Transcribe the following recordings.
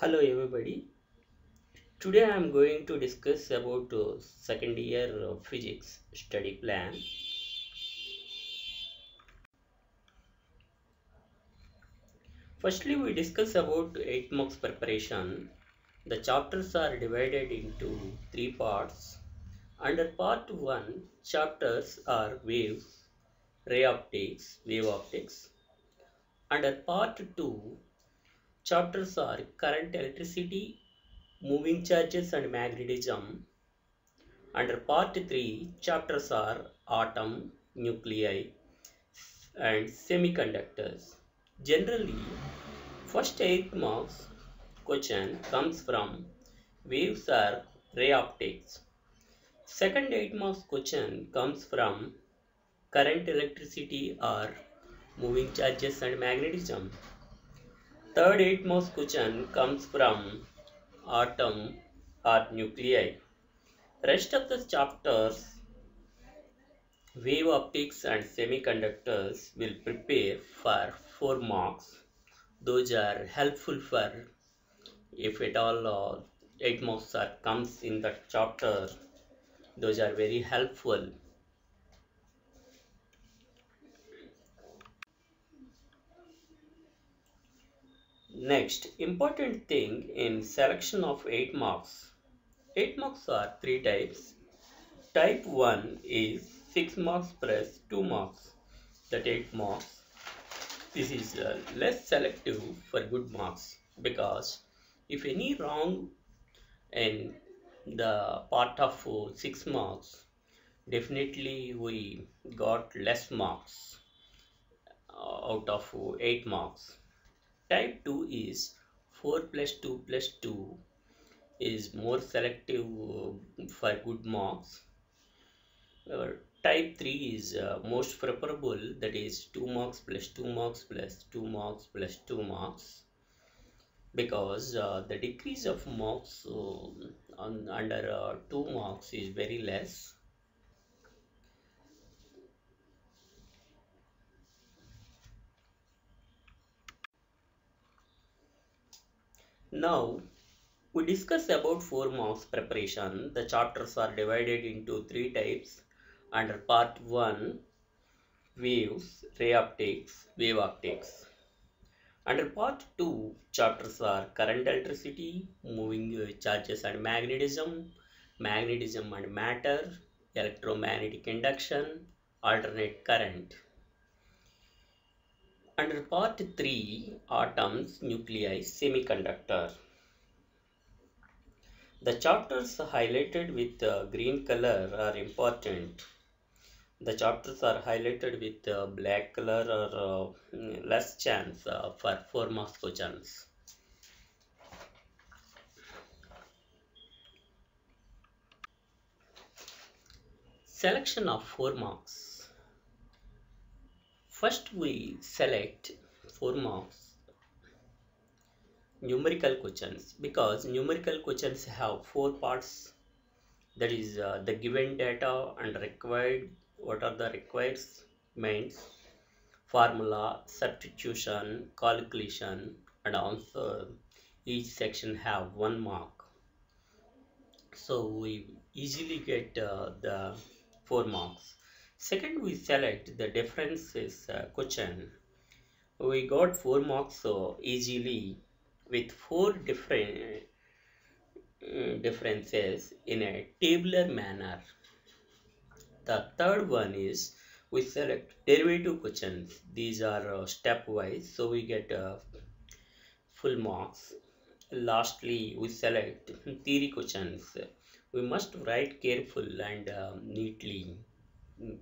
Hello everybody. Today I am going to discuss about uh, second year physics study plan. Firstly we discuss about 8 marks preparation. The chapters are divided into 3 parts. Under part 1 chapters are waves, ray optics, wave optics. Under part 2 chapters are current electricity, moving charges and magnetism. Under part 3, chapters are atom, nuclei and semiconductors. Generally, first 8 marks question comes from waves or ray optics. Second 8 marks question comes from current electricity or moving charges and magnetism. Third 8 marks question comes from atom or nuclei. Rest of the chapters, wave optics and semiconductors will prepare for 4 marks. Those are helpful for if at all uh, 8 marks are comes in that chapter. Those are very helpful. Next, important thing in selection of 8 marks. 8 marks are 3 types. Type 1 is 6 marks plus 2 marks, that 8 marks. This is uh, less selective for good marks because if any wrong in the part of uh, 6 marks, definitely we got less marks uh, out of uh, 8 marks Type 2 is 4 plus 2 plus 2 is more selective uh, for good marks. Uh, type 3 is uh, most preferable that is 2 marks plus 2 marks plus 2 marks plus 2 marks because uh, the decrease of marks uh, on, under uh, 2 marks is very less Now we discuss about 4 marks preparation. The chapters are divided into 3 types under part 1 waves, ray optics, wave optics. Under part 2 chapters are current electricity, moving uh, charges and magnetism, magnetism and matter, electromagnetic induction, alternate current. Under part 3, atoms, nuclei, semiconductor. The chapters highlighted with uh, green color are important. The chapters are highlighted with uh, black color or uh, less chance uh, for 4 marks questions. Selection of 4 marks. First we select 4 marks numerical questions because numerical questions have 4 parts. That is uh, the given data and required what are the requirements formula substitution calculation and also each section have one mark. So we easily get uh, the 4 marks Second, we select the differences uh, question. We got 4 marks so easily with 4 different uh, differences in a tabular manner. The third one is we select derivative questions. These are uh, stepwise so we get uh, full marks. Lastly, we select theory questions. We must write careful and uh, neatly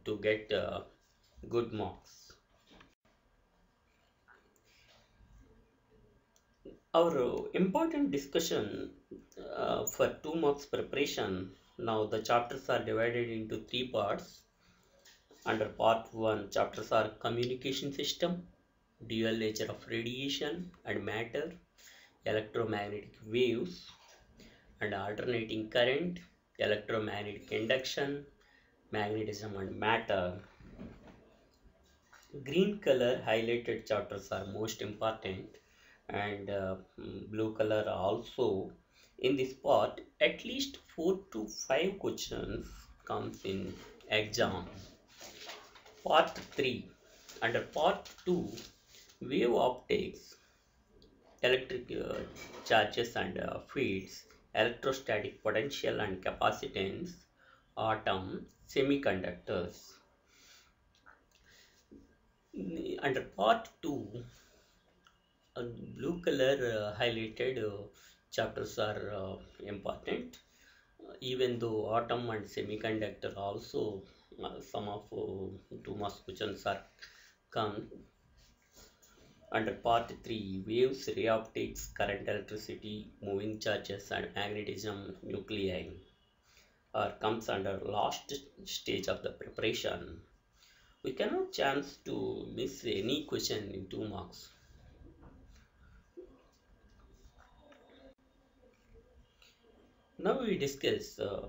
to get uh, good marks. Our important discussion uh, for 2 marks preparation. Now the chapters are divided into 3 parts. Under part 1 chapters are communication system, dual nature of radiation and matter, electromagnetic waves and alternating current, electromagnetic induction, magnetism and matter. Green color highlighted chapters are most important and uh, mm, blue color also in this part at least 4 to 5 questions comes in exam part 3 under part 2 wave optics electric uh, charges and uh, fields electrostatic potential and capacitance atom semiconductors. Under part 2 uh, blue color uh, highlighted uh, chapters are uh, important. Even though atom and semiconductor also uh, some of uh, two marks questions are come. Under part 3 waves ray optics current electricity moving charges and magnetism nuclei or comes under last stage of the preparation we cannot chance to miss any question in two marks. Now we discuss uh,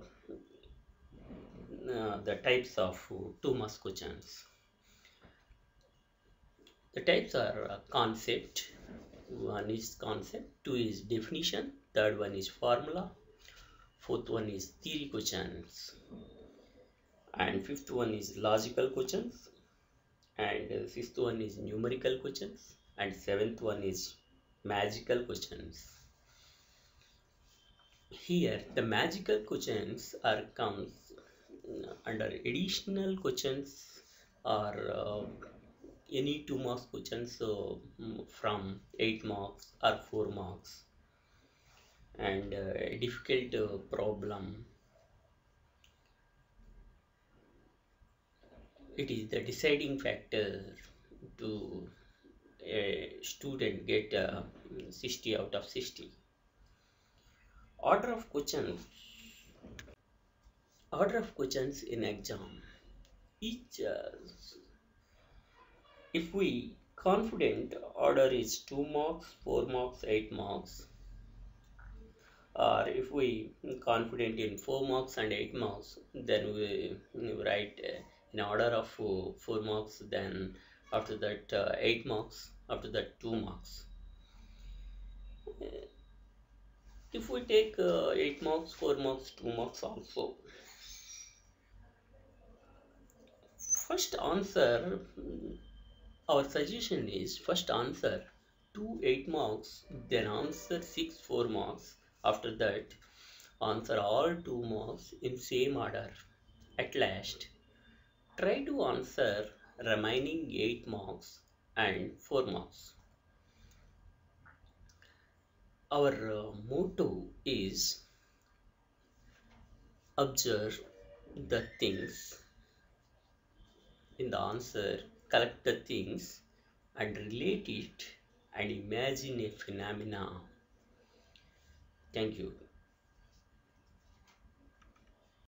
uh, the types of uh, two marks questions. The types are uh, concept one is concept two is definition third one is formula fourth one is theory questions. And fifth one is logical questions. And uh, sixth one is numerical questions. And seventh one is magical questions. Here the magical questions are comes uh, under additional questions or uh, any two marks questions mm, from 8 marks or 4 marks and uh, a difficult uh, problem. It is the deciding factor to a student get uh, 60 out of 60 order of questions. Order of questions in exam. Each uh, if we confident order is 2 marks 4 marks 8 marks or if we confident in 4 marks and 8 marks then we, write uh, in order of uh, 4 marks then after that uh, 8 marks after that 2 marks. If we take uh, 8 marks 4 marks 2 marks also. First answer our suggestion is first answer 2 8 marks then answer 6 4 marks after that answer all 2 marks in same order. At last try to answer remaining 8 marks and 4 marks our uh, motto is observe the things. In the answer collect the things and relate it and imagine a phenomena thank you